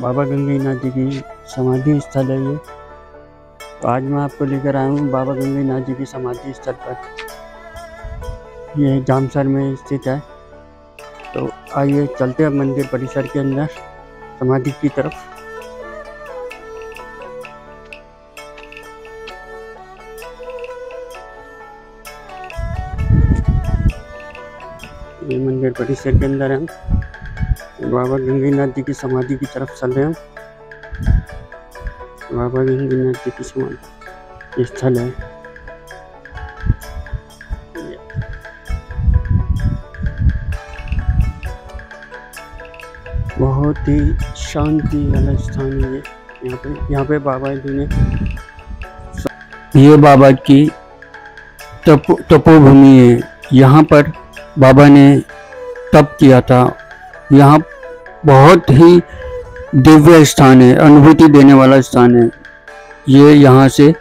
बाबा गंगईनाथ जी की समाधि स्थल है ये। तो आज मैं आपको लेकर आया हूँ बाबा गंगईनाथ जी की समाधि स्थल पर। ये जामसर में स्थित है। तो आइए चलते हैं मंदिर परिसर के अंदर, समाधि की तरफ़। ये मंदिर परिसर के अंदर है। बाबा गंगीनाथ जी की समाधि की तरफ़ चल रहे हैं। बाबा गंगीनाथ जी की समाधि स्थल है। बहुत ही शांति वाला स्थान है यहाँ पे यहाँ पे बाबा जी ने ये बाबा की तपो, तपोभूमि है। यहाँ पर बाबा ने तप किया था यहाँ बहुत ही दिव्य स्थान है, अनुभूति देने वाला स्थान है। ये यहाँ से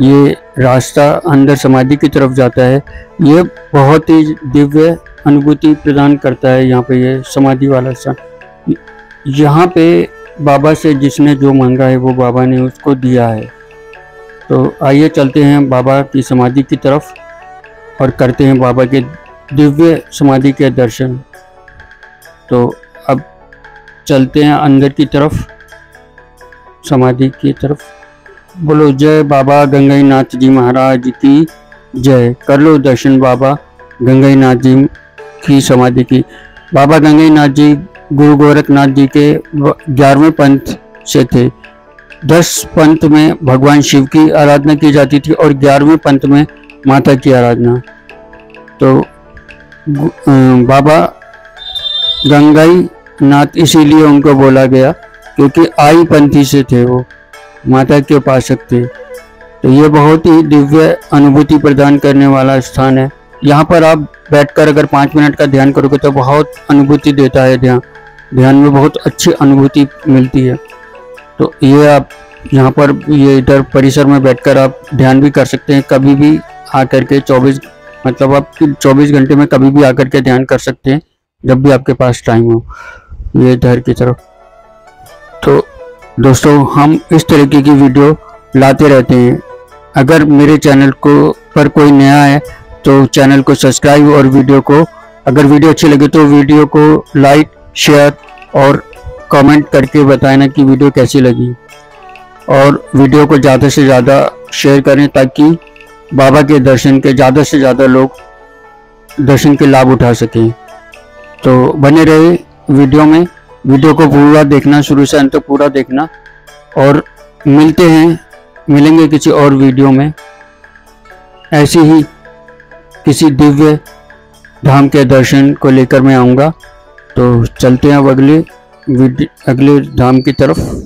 ये रास्ता अंदर समाधि की तरफ़ जाता है। ये बहुत ही दिव्य अनुभूति प्रदान करता है यहाँ पे ये समाधि वाला स्थान। यहाँ पे बाबा से जिसने जो मांगा है, वो बाबा ने उसको दिया है। तो आइए चलते हैं बाबा की समाधि की तरफ़ और करते हैं बाबा के दिव्य समाधि के दर्शन। तो चलते हैं अंदर की तरफ़, समाधि की तरफ़। बोलो, जय बाबा गंगाई नाथ जी महाराज की जय। कर लो दर्शन बाबा गंगाई नाथ जी की समाधि की। बाबा गंगाई नाथ जी गुरु गोरखनाथ जी के ग्यारहवें पंथ से थे। दस पंथ में भगवान शिव की आराधना की जाती थी और ग्यारहवें पंथ में माता की आराधना। तो बाबा गंगाई नाथ इसीलिए उनको बोला गया क्योंकि आई पंथी से थे वो, माता के उपासक थे। तो ये बहुत ही दिव्य अनुभूति प्रदान करने वाला स्थान है। यहाँ पर आप बैठकर अगर पाँच मिनट का ध्यान करोगे तो बहुत अनुभूति देता है ध्यान। ध्यान में बहुत अच्छी अनुभूति मिलती है। तो ये आप यहाँ पर, ये इधर परिसर में बैठकर आप ध्यान भी कर सकते हैं। कभी भी आकर के 24 मतलब आप 24 घंटे में कभी भी आकर के ध्यान कर सकते हैं, जब भी आपके पास टाइम हो। ये इधर की तरफ़। तो दोस्तों, हम इस तरीके की वीडियो लाते रहते हैं। अगर मेरे चैनल को, पर कोई नया है तो चैनल को सब्सक्राइब और वीडियो को, अगर वीडियो अच्छी लगे तो वीडियो को लाइक, शेयर और कमेंट करके बताना कि वीडियो कैसी लगी। और वीडियो को ज़्यादा से ज़्यादा शेयर करें ताकि बाबा के दर्शन के, ज़्यादा से ज़्यादा लोग दर्शन के लाभ उठा सकें। तो बने रहे वीडियो में। वीडियो को पूरा देखना, शुरू से अंत तक पूरा देखना। और मिलते हैं, मिलेंगे किसी और वीडियो में। ऐसे ही किसी दिव्य धाम के दर्शन को लेकर मैं आऊँगा। तो चलते हैं अब अगले अगले धाम की तरफ़।